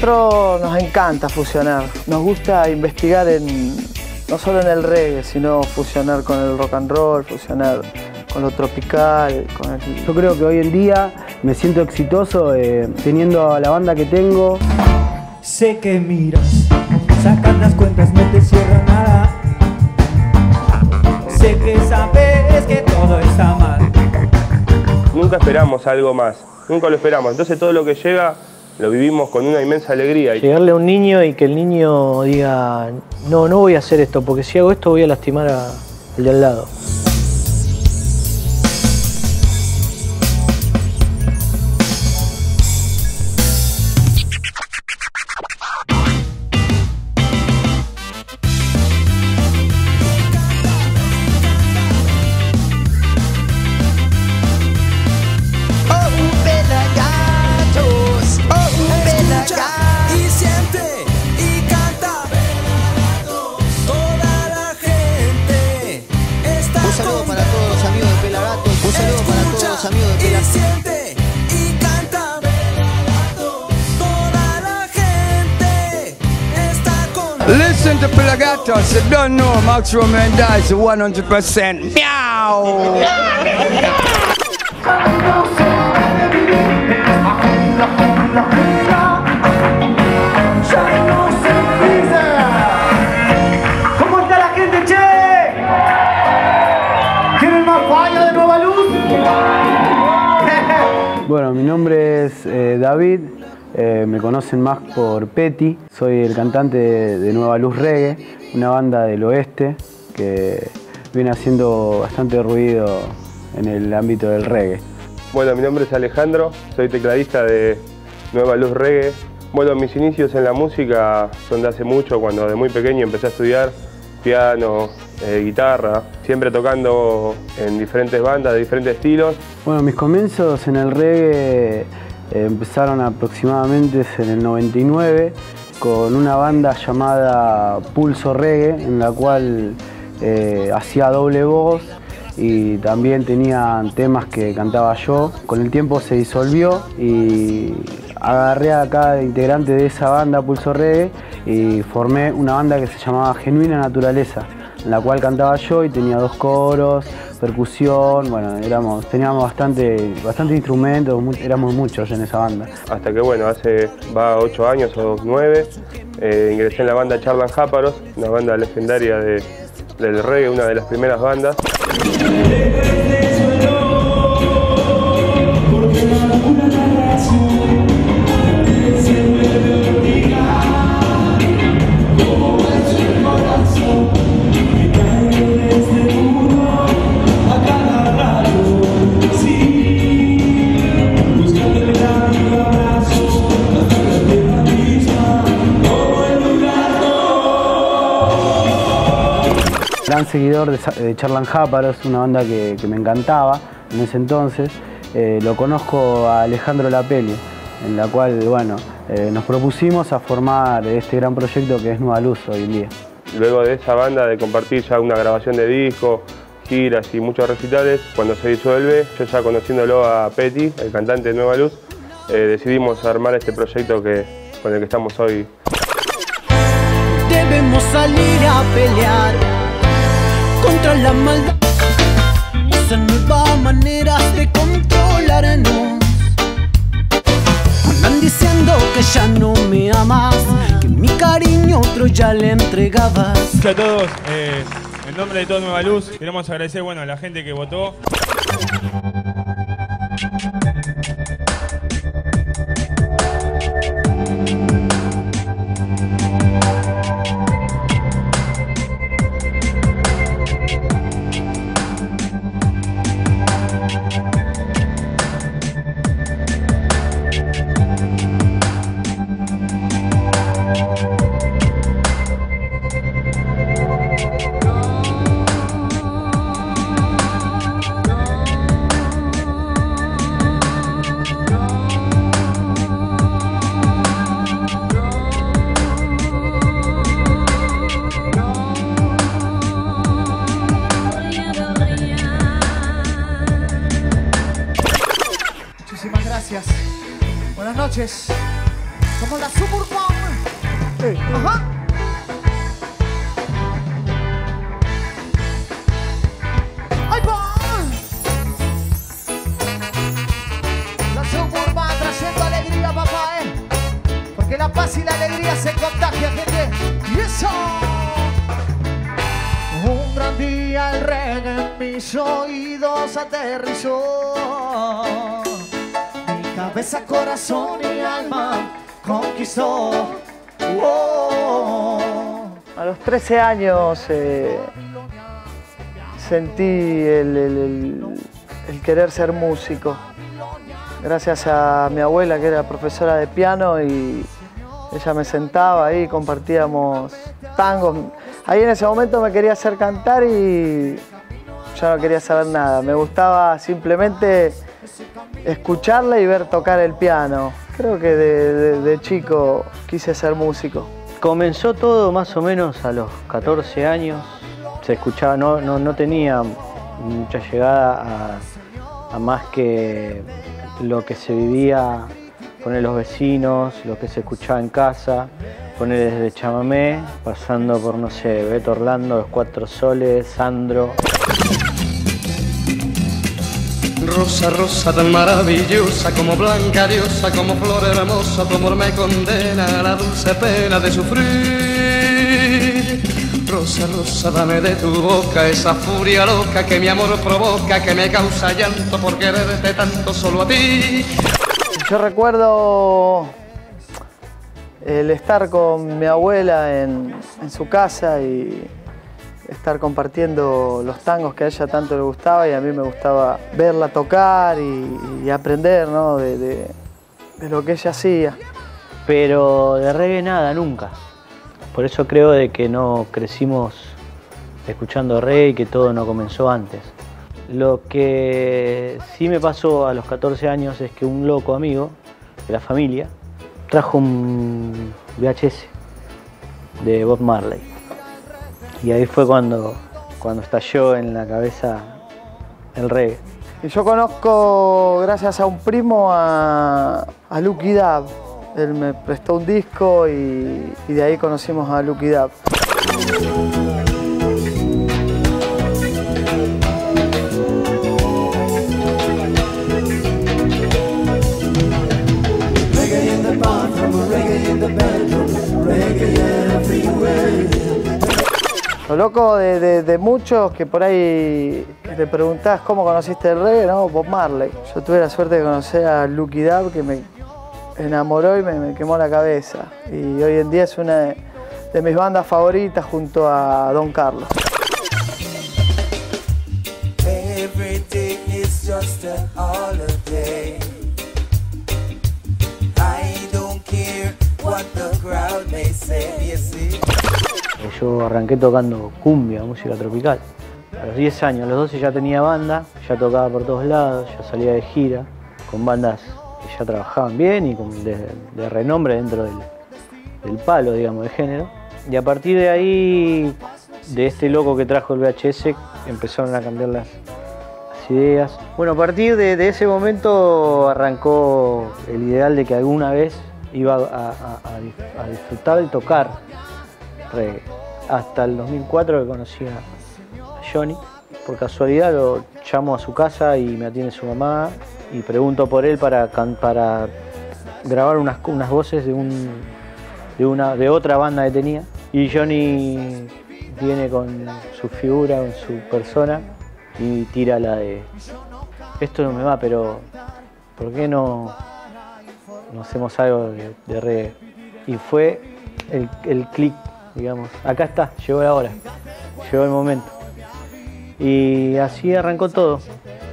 nosotros nos encanta fusionar, nos gusta investigar en, no solo en el reggae, sino fusionar con el rock and roll, fusionar con lo tropical. Con el... Yo creo que hoy en día me siento exitoso eh, teniendo a la banda que tengo. Sé que miras, sacan las cuentas, no te cierran nada. Sé que sabes que todo está mal. Nunca esperamos algo más, nunca lo esperamos. Entonces todo lo que llega lo vivimos con una inmensa alegría. Llegarle a un niño y que el niño diga, no, no voy a hacer esto, porque si hago esto voy a lastimar al de al lado. Listen to Pelagatos, you don't know Max Roman dies 100%. Meow! ¿Cómo está la gente, che? ¿Quieren más falla de Nueva Luz? Bueno, mi nombre es eh, David, eh, me conocen más por Petty, soy el cantante de, de Nueva Luz Reggae, una banda del oeste que viene haciendo bastante ruido en el ámbito del reggae. Bueno, mi nombre es Alejandro, soy tecladista de Nueva Luz Reggae. Bueno, mis inicios en la música son de hace mucho, cuando de muy pequeño empecé a estudiar piano, eh, guitarra, siempre tocando en diferentes bandas de diferentes estilos. Bueno, mis comienzos en el reggae empezaron aproximadamente en el 99 con una banda llamada Pulso Reggae, en la cual eh, hacía doble voz y también tenían temas que cantaba yo. Con el tiempo se disolvió y agarré a cada integrante de esa banda Pulso Reggae y formé una banda que se llamaba Genuina Naturaleza, en la cual cantaba yo y tenía dos coros, percusión, bueno, éramos, teníamos bastante, bastante instrumentos, éramos muchos en esa banda. Hasta que, bueno, hace va ocho años o nueve, eh, ingresé en la banda Charlan Jáparos, una banda legendaria de- del reggae, una de las primeras bandas. Gran seguidor de, Charlan Jáparos, una banda que, que me encantaba en ese entonces. Eh, lo conozco a Alejandro Lapelli, en la cual, bueno, eh, nos propusimos a formar este gran proyecto que es Nueva Luz hoy en día. Luego de esa banda, de compartir ya una grabación de disco, giras y muchos recitales, cuando se disuelve, yo ya conociéndolo a Petty, el cantante de Nueva Luz, eh, decidimos armar este proyecto que, con el que estamos hoy Debemos salir a pelear contra la maldad. Esa nueva manera de controlarnos. Andan diciendo que ya no me amas, que mi cariño otro ya le entregabas. Hola a todos, eh, en nombre de todo Nueva Luz, queremos agradecer bueno, a la gente que votó. Noches. como la suburban. Ajá. Ahí va. La suburban trayendo alegría, papá, eh. Porque la paz y la alegría se contagian, gente. Y eso. Un gran día el reggae en mis oídos aterrizó. Cabeza, corazón y alma conquistó. A los 13 años eh, sentí el- el querer ser músico. Gracias a mi abuela que era profesora de piano y ella me sentaba ahí, compartíamos tangos. Ahí en ese momento me quería hacer cantar y yo no quería saber nada. Me gustaba simplemente escucharla y ver tocar el piano. Creo que de, chico quise ser músico. Comenzó todo más o menos a los 14 años. Se escuchaba, no, no, no tenía mucha llegada a, a más que lo que se vivía con los vecinos, lo que se escuchaba en casa, poner desde chamamé, pasando por, no sé, Beto Orlando, Los Cuatro Soles, Sandro. Rosa, rosa tan maravillosa, como blanca diosa, como flor hermosa, tu amor me condena a la dulce pena de sufrir. Rosa, rosa, dame de tu boca esa furia loca que mi amor provoca, que me causa llanto por quererte tanto solo a ti. Yo recuerdo el estar con mi abuela en, en su casa y estar compartiendo los tangos que a ella tanto le gustaba y a mí me gustaba verla tocar y, aprender ¿no? de, de- de lo que ella hacía. pero de reggae nada, nunca. Por eso creo de que no crecimos escuchando reggae y que todo no comenzó antes. Lo que sí me pasó a los 14 años es que un loco amigo de la familia trajo un VHS de Bob Marley. Y ahí fue cuando, cuando estalló en la cabeza el reggae. Y yo conozco, gracias a un primo, a, a Lucky Dab. Él me prestó un disco y, y de ahí conocimos a Lucky Dab. Reggae in the Lo loco de, muchos que por ahí le preguntás cómo conociste el reggae, ¿no? Bob Marley. Yo tuve la suerte de conocer a Lucky Dab que me enamoró y me, quemó la cabeza. Y hoy en día es una de, mis bandas favoritas junto a Don Carlos. I don't care what the crowd may say, you see. Yo arranqué tocando cumbia, música tropical. A los 10 años, a los 12 ya tenía banda, ya tocaba por todos lados, ya salía de gira, con bandas que ya trabajaban bien y con de, de renombre dentro del, palo, digamos, de género. Y a partir de ahí, de este loco que trajo el VHS, empezaron a cambiar las, ideas. Bueno, a partir de, de ese momento arrancó el ideal de que alguna vez iba a, a- disfrutar y tocar reggae. Hasta el 2004 que conocí a Johnny. Por casualidad lo llamo a su casa y me atiende su mamá y pregunto por él para, para grabar unas, unas voces de, un, de, una, de otra banda que tenía. Y Johnny viene con su figura, con su persona y tira la de esto no me va, pero ¿por qué no, no hacemos algo de, de reggae? Y fue el, el clic, digamos. Acá está, llegó la hora, llegó el momento. Y así arrancó todo.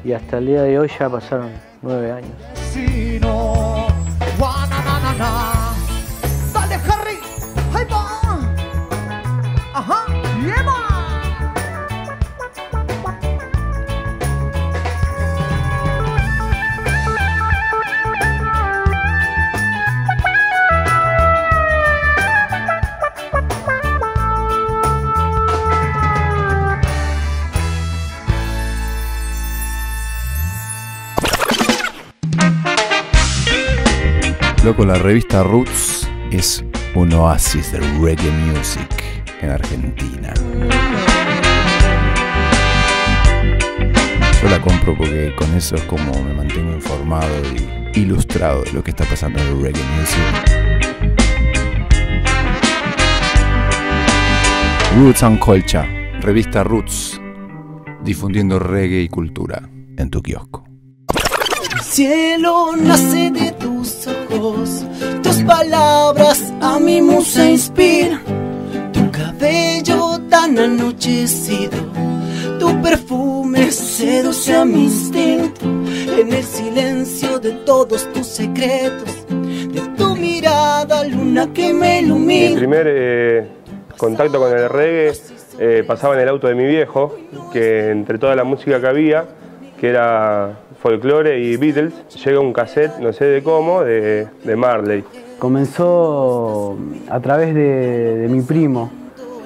Y hasta el día de hoy ya pasaron nueve años. La revista Roots es un oasis del reggae music en Argentina. Yo la compro porque con eso es como me mantengo informado y ilustrado de lo que está pasando en el reggae music. Roots and Colcha, revista Roots, difundiendo reggae y cultura en tu kiosco. Cielo nace de tus ojos, tus palabras a mi musa inspiran, tu cabello tan anochecido, tu perfume seduce a mi instinto, en el silencio de todos tus secretos, de tu mirada luna que me Mi ilumina. primer eh, contacto con el reggae eh, pasaba en el auto de mi viejo, que entre toda la música que había, que era folclore y Beatles, llega un cassette, no sé de cómo, de, de Marley. Comenzó a través de, de mi primo.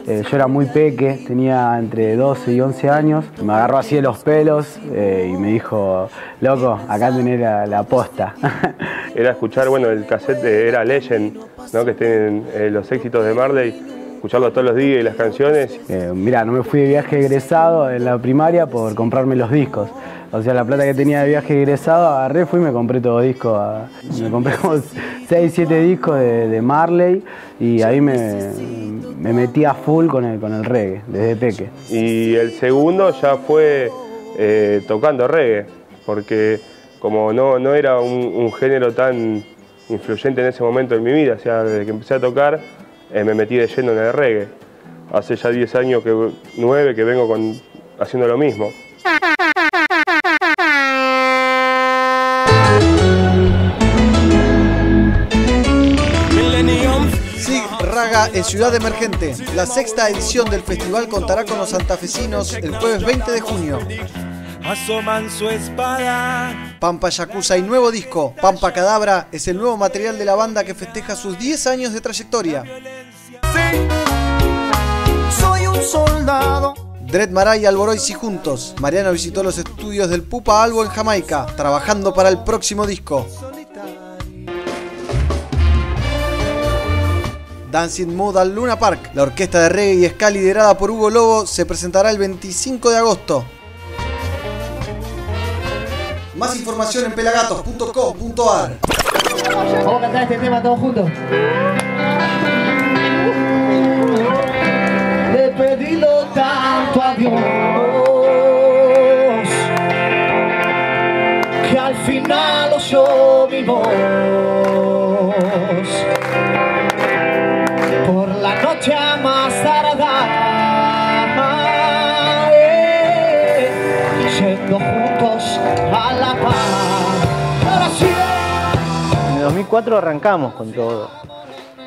Eh, yo era muy peque, tenía entre 12 y 11 años. Me agarró así de los pelos eh, y me dijo, loco, acá tenés la, la posta. Era escuchar, bueno, el cassette de- era Legend, ¿no? que tienen eh, los éxitos de Marley, escucharlo todos los días y las canciones. Eh, mira, no me fui de viaje egresado en la primaria por comprarme los discos. O sea, la plata que tenía de viaje egresado, agarré, fui y me compré todo disco. a- me compré como 6, 7 discos de, de Marley y ahí me, me metí a full con el, con el reggae, desde peque. Y el segundo ya fue eh, tocando reggae, porque como no, no era un, un género tan influyente en ese momento en mi vida, o sea, desde que empecé a tocar eh, me metí de lleno en el reggae. Hace ya 10 años, que 9 que vengo con, haciendo lo mismo. SIG Raga en Ciudad Emergente. La sexta edición del festival contará con los santafesinos el jueves 20 de junio. Asoman su espada. Pampa Yakuza y nuevo disco. Pampa Cadabra es el nuevo material de la banda que festeja sus 10 años de trayectoria. Soy un soldado. Dred Maray y Alboroisi juntos. Mariano visitó los estudios del Pupa Albo en Jamaica, trabajando para el próximo disco. Dancing Mood al Luna Park. La orquesta de reggae y ska liderada por Hugo Lobo se presentará el 25 de agosto. Más información en pelagatos.co.ar. Vamos a cantar este tema todos juntos. Le pedido tanto a Dios que al final oyó mi voz. 2004 arrancamos con todo.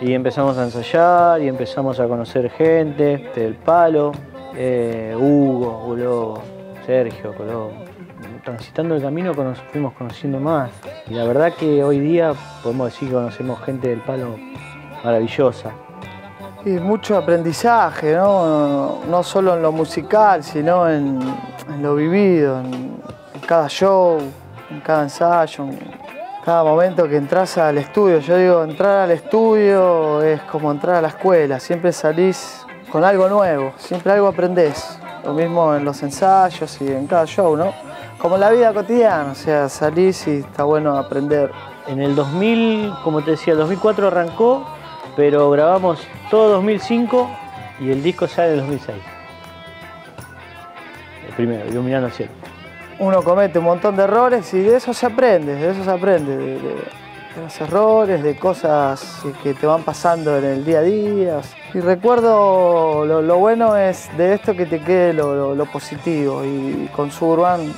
Y empezamos a ensayar y empezamos a conocer gente del palo, eh, Hugo, Hugo Lobo, Sergio, Colón. Transitando el camino cono- fuimos conociendo más. Y la verdad que hoy día podemos decir que conocemos gente del palo maravillosa. Y mucho aprendizaje, ¿no? No solo en lo musical, sino en, lo vivido, en, cada show, en cada ensayo, en cada momento que entras al estudio. Yo digo, entrar al estudio es como entrar a la escuela, siempre salís con algo nuevo, siempre algo aprendés. Lo mismo en los ensayos y en cada show, ¿no? Como la vida cotidiana, o sea, salís y está bueno aprender. En el 2000, como te decía, el 2004 arrancó, pero grabamos todo 2005 y el disco sale en el 2006. El primero, Iluminando el Cielo. Uno comete un montón de errores y de eso se aprende, de eso se aprende, de, los errores, de cosas que te van pasando en el día a día. Y recuerdo, lo, bueno es de esto que te quede lo positivo y con Suburban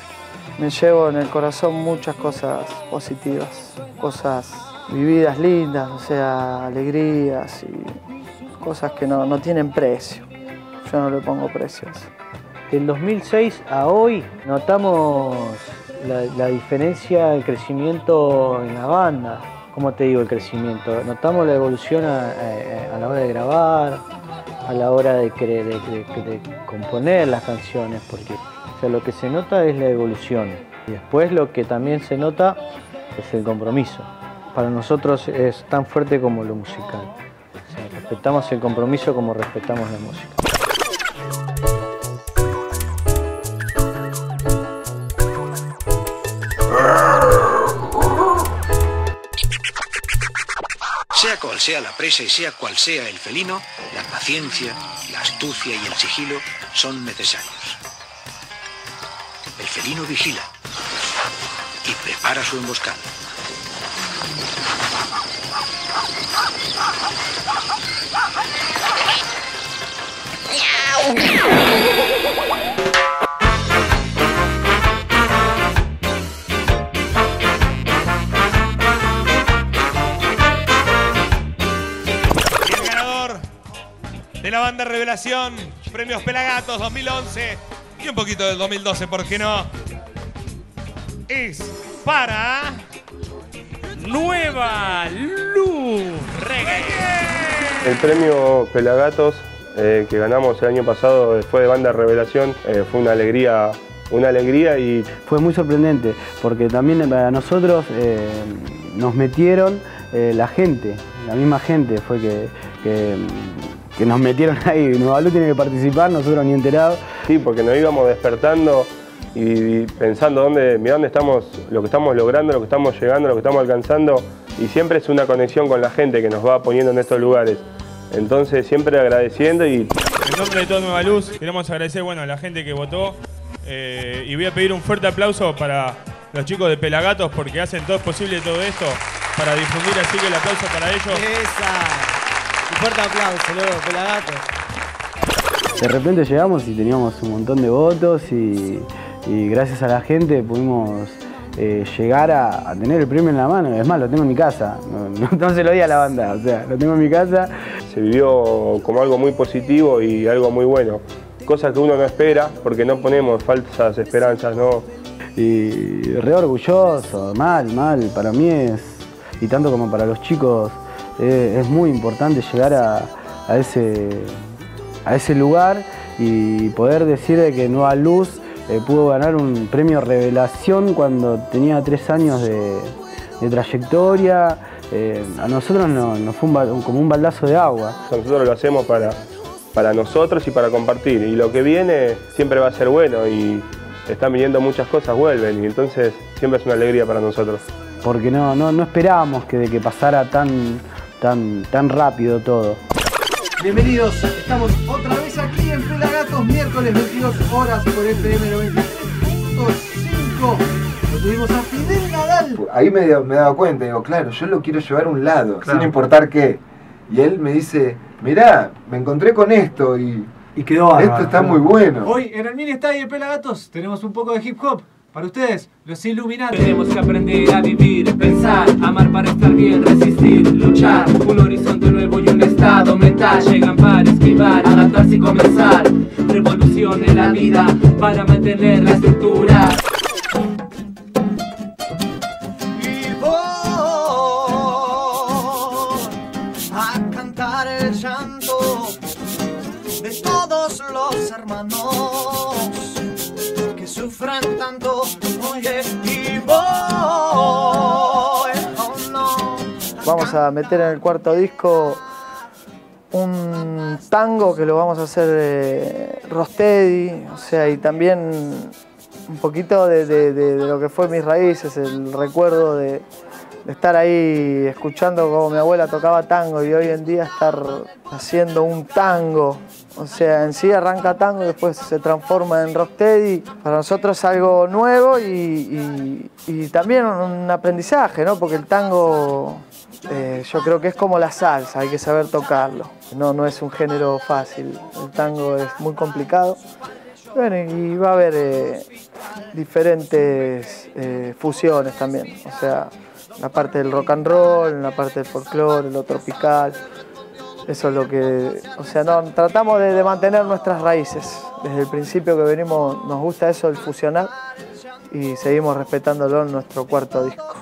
me llevo en el corazón muchas cosas positivas, cosas vividas lindas, o sea, alegrías y cosas que no, no tienen precio. Yo no le pongo precio a eso. Del 2006 a hoy notamos la, diferencia, el crecimiento en la banda. ¿Cómo te digo el crecimiento? Notamos la evolución a, la hora de grabar, a la hora de, componer las canciones, porque lo que se nota es la evolución. Y después lo que también se nota es el compromiso. para nosotros es tan fuerte como lo musical. Respetamos el compromiso como respetamos la música. Sea la presa y sea cual sea el felino, la paciencia, la astucia y el sigilo son necesarios. El felino vigila y prepara su emboscada. Revelación, Premios Pelagatos 2011 y un poquito del 2012, ¿por qué no? Es para Nueva Luz Reggae. El premio Pelagatos eh, que ganamos el año pasado fue de banda Revelación, eh, fue una alegría, una alegría y Fue muy sorprendente porque también para nosotros eh, nos metieron eh, la gente, la misma gente fue que, que nos metieron ahí. Nueva Luz tiene que participar, nosotros ni enterados. Sí, porque nos íbamos despertando y, pensando dónde, mira dónde estamos, lo que estamos logrando, lo que estamos llegando, lo que estamos alcanzando. Y siempre es una conexión con la gente que nos va poniendo en estos lugares. Entonces siempre agradeciendo y En nombre de toda Nueva Luz, queremos agradecer bueno, a la gente que votó eh, y voy a pedir un fuerte aplauso para los chicos de Pelagatos porque hacen todo posible todo esto para difundir, así que el aplauso para ellos. Un fuerte aplauso, luego, Pelagato. De repente llegamos y teníamos un montón de votos y, y gracias a la gente pudimos eh, llegar a, a tener el premio en la mano. Es más, lo tengo en mi casa. No, no- no se lo di a la banda, o sea, lo tengo en mi casa. se vivió como algo muy positivo y algo muy bueno. Cosa que uno no espera porque no ponemos falsas esperanzas, ¿no? Y re orgulloso, mal, mal. Para mí es, y tanto como para los chicos, eh, es muy importante llegar a, a ese, a ese lugar y poder decir de que Nueva Luz eh, pudo ganar un premio Revelación cuando tenía tres años de, de trayectoria. Eh, a nosotros no- nos fue un como un baldazo de agua. Nosotros lo hacemos para, para nosotros y para compartir. Y lo que viene siempre va a ser bueno y están viniendo muchas cosas, vuelven. Y entonces siempre es una alegría para nosotros. porque no, no, no esperábamos que, de que pasara tan, tan, tan rápido todo. Bienvenidos, estamos otra vez aquí en Pelagatos, miércoles 22 horas por FM 95.5. Lo tuvimos a Fidel Nadal. Ahí me, me he dado cuenta, digo, claro, yo lo quiero llevar a un lado, Claro. sin importar qué. Y él me dice, mirá, me encontré con esto y, y quedó esto está muy bueno. Hoy en el mini estadio de Pelagatos tenemos un poco de hip hop. Para ustedes, los Illuminati. Tenemos que aprender a vivir, pensar, amar para estar bien, resistir, luchar. Un horizonte nuevo y un estado mental llegan para esquivar, adaptarse y comenzar. Revolución en la vida para mantener la estructura. Y a cantar el llanto de todos los hermanos Oh. Vamos a meter en el cuarto disco un tango que lo vamos a hacer de Rosteady, o sea, y también un poquito de, de- lo que fue mis raíces, el recuerdo de estar ahí escuchando como mi abuela tocaba tango y hoy en día estar haciendo un tango. O sea, en sí arranca tango y después se transforma en rocksteady. Para nosotros es algo nuevo y, también un aprendizaje, ¿no? Porque el tango eh, yo creo que es como la salsa, hay que saber tocarlo. No, no es un género fácil, el tango es muy complicado. Bueno, y va a haber eh, diferentes eh, fusiones también, o sea, la parte del rock and roll, la parte del folclore, lo tropical. Eso es lo que, o sea, no, tratamos de, mantener nuestras raíces. Desde el principio que venimos nos gusta eso, el fusionar, y seguimos respetándolo en nuestro cuarto disco.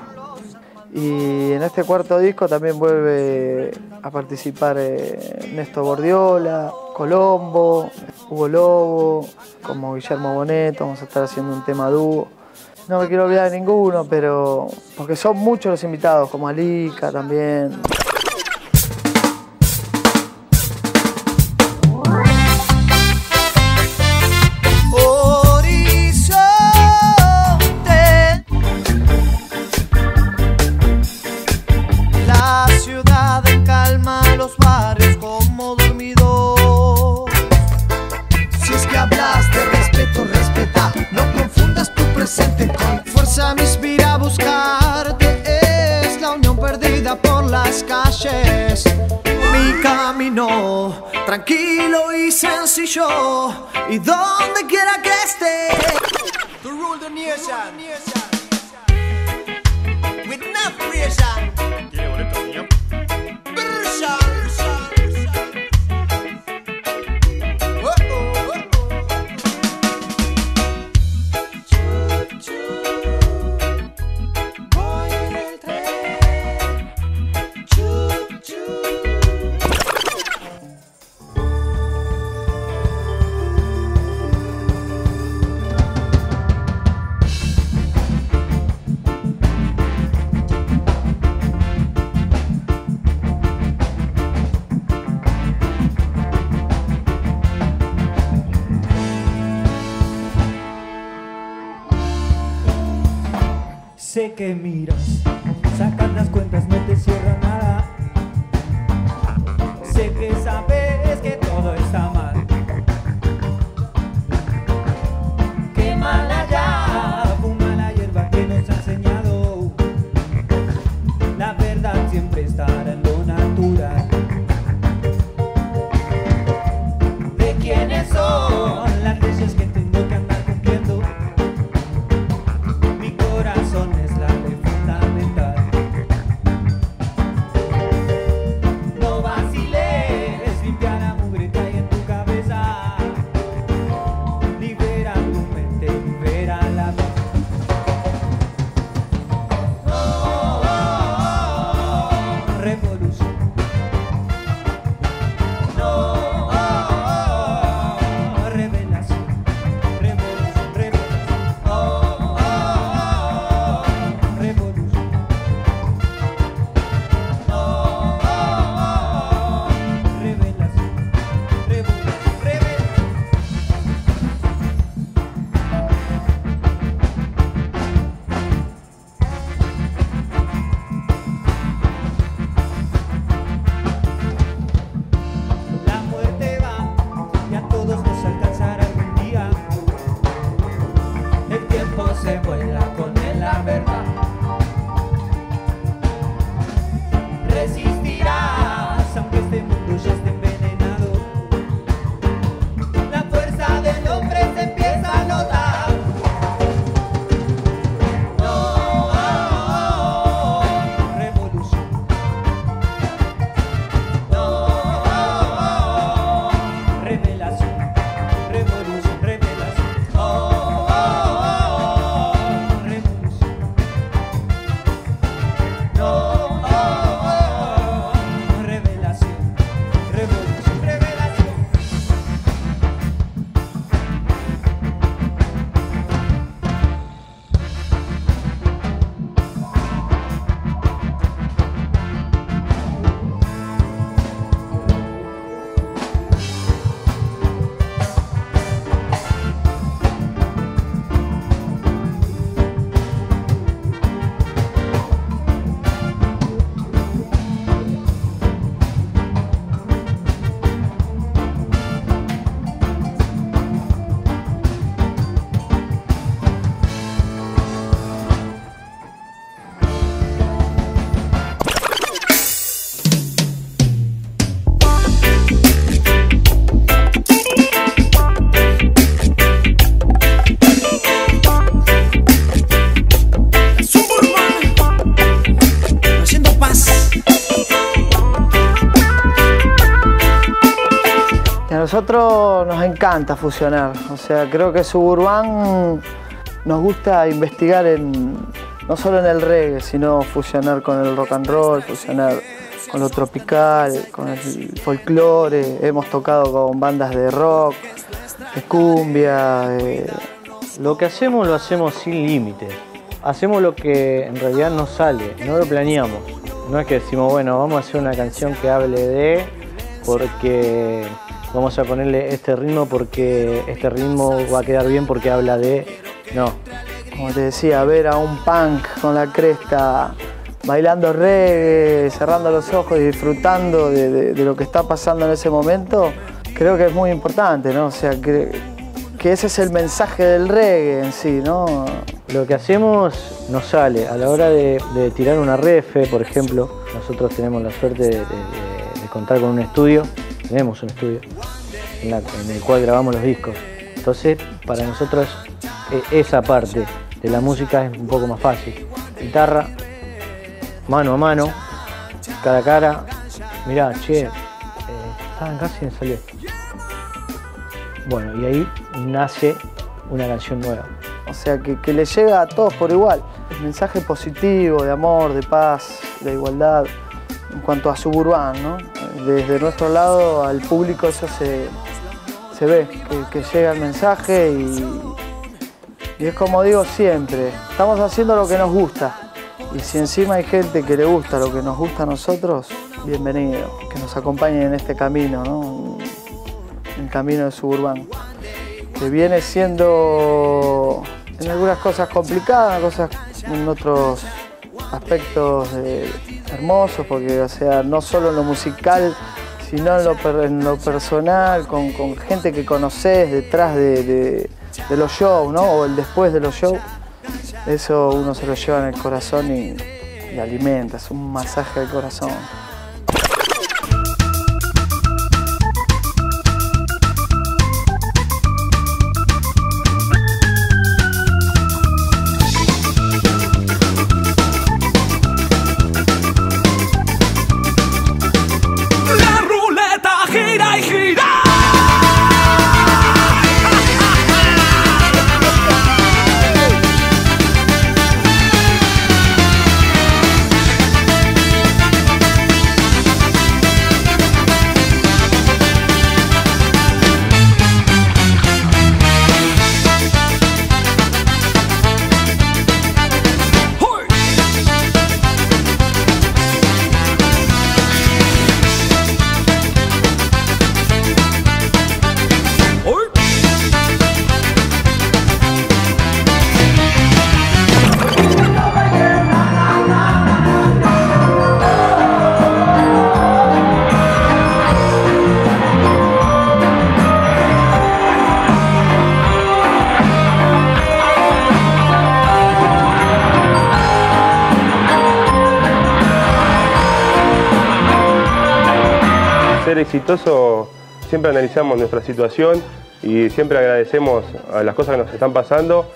Y en este cuarto disco también vuelve a participar eh, Néstor Bordiola, Colombo, Hugo Lobo, como Guillermo Boneto, vamos a estar haciendo un tema dúo. no me quiero olvidar de ninguno, pero porque son muchos los invitados, como Alica también. La unión perdida por las calles. Mi camino tranquilo y sencillo Y donde quiera que esté. To rule the With Que miras, sacan las cuentas, no te cierra nada. Sé que sabes que todo está mal. Qué mala nosotros nos encanta fusionar, o sea, creo que Suburban nos gusta investigar en, no solo en el reggae, sino fusionar con el rock and roll, fusionar con lo tropical, con el folclore, hemos tocado con bandas de rock, de cumbia, Lo que hacemos lo hacemos sin límites. Hacemos lo que en realidad nos sale, no lo planeamos. No es que decimos, bueno, vamos a hacer una canción que hable de porque vamos a ponerle este ritmo porque este ritmo va a quedar bien porque habla de. No. Como te decía, ver a un punk con la cresta bailando reggae, cerrando los ojos y disfrutando de, lo que está pasando en ese momento, creo que es muy importante, ¿no? O sea, que, ese es el mensaje del reggae en sí, ¿no? Lo que hacemos nos sale. A la hora de, tirar una refe, por ejemplo, nosotros tenemos la suerte de contar con un estudio, tenemos un estudio en, el cual grabamos los discos. Entonces, para nosotros e- esa parte de la música es un poco más fácil. Guitarra, mano a mano, cara a cara. Mirá, che, eh, estaban casi en salió. Bueno, y ahí nace una canción nueva. O sea, que, le llega a todos por igual. Mensaje positivo, de amor, de paz, de igualdad, en cuanto a Suburban, ¿no? Desde nuestro lado al público eso se, se ve, que, que llega el mensaje y, y es como digo siempre, estamos haciendo lo que nos gusta. Y si encima hay gente que le gusta lo que nos gusta a nosotros, bienvenido, que nos acompañen en este camino, ¿no? En el camino de Suburban que viene siendo en algunas cosas complicadas, cosas en otros aspectos eh, hermosos, porque o sea, no solo en lo musical, sino en lo, en lo personal, con, con gente que conoces detrás de, de- de los shows, ¿no? O el después de los shows. Eso uno se lo lleva en el corazón y, y alimenta, es un masaje al corazón. Siempre analizamos nuestra situación y siempre agradecemos a las cosas que nos están pasando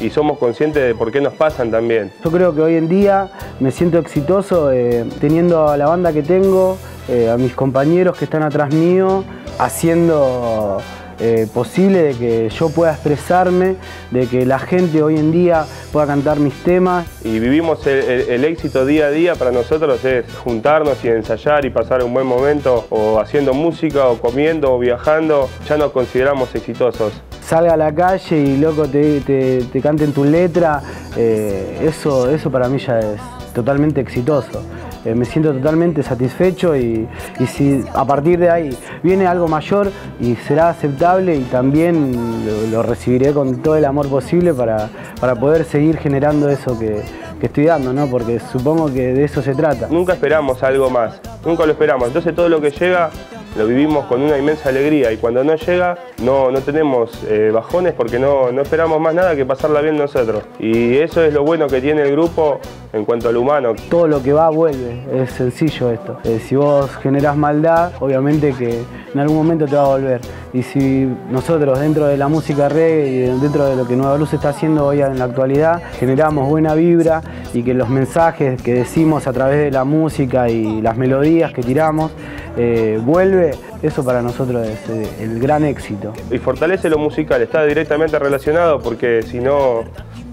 y somos conscientes de por qué nos pasan también. Yo creo que hoy en día me siento exitoso eh, teniendo a la banda que tengo, eh, a mis compañeros que están atrás mío, haciendo eh, posible de que yo pueda expresarme, de que la gente hoy en día pueda cantar mis temas. Y vivimos el, el- el éxito día a día para nosotros es juntarnos y ensayar y pasar un buen momento o haciendo música o comiendo o viajando, ya nos consideramos exitosos. Salga a la calle y loco te, te, te canten tu letra, eh, eso, eso para mí ya es totalmente exitoso. Eh, me siento totalmente satisfecho y, y si a partir de ahí viene algo mayor y será aceptable y también lo, lo recibiré con todo el amor posible para, para poder seguir generando eso que, que estoy dando, ¿no? porque supongo que de eso se trata. Nunca esperamos algo más, nunca lo esperamos. Entonces todo lo que llega lo vivimos con una inmensa alegría y cuando no llega no, no tenemos eh, bajones porque no, no esperamos más nada que pasarla bien nosotros. Y eso es lo bueno que tiene el grupo en cuanto al humano. Todo lo que va vuelve, es sencillo esto. Eh, si vos generás maldad, obviamente que en algún momento te va a volver. Y si nosotros dentro de la música reggae y dentro de lo que Nueva Luz está haciendo hoy en la actualidad, generamos buena vibra y que los mensajes que decimos a través de la música y las melodías que tiramos eh, vuelve, eso para nosotros es eh, el gran éxito. Y fortalece lo musical, está directamente relacionado porque si no,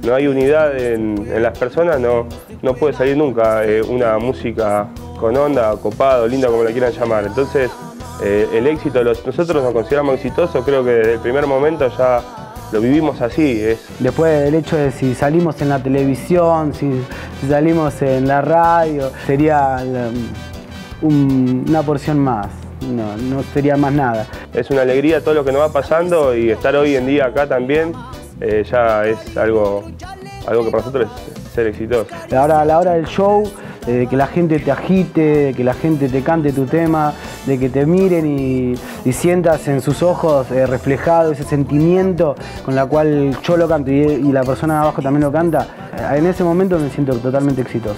no hay unidad en, en las personas no, no puede salir nunca eh, una música con onda, copado, linda como la quieran llamar. Entonces el éxito, los- nosotros nos consideramos exitosos, creo que desde el primer momento ya lo vivimos así. Es, Después el hecho de si salimos en la televisión, si, si salimos en la radio, sería la- un- una porción más, no, no sería más nada. es una alegría todo lo que nos va pasando y estar hoy en día acá también eh, ya es algo, algo que para nosotros es ser exitoso. Ahora a la hora del show, eh, de que la gente te agite, de que la gente te cante tu tema, de que te miren y, y sientas en sus ojos eh, reflejado ese sentimiento con la cual yo lo canto y, y la persona de abajo también lo canta, en ese momento me siento totalmente exitoso.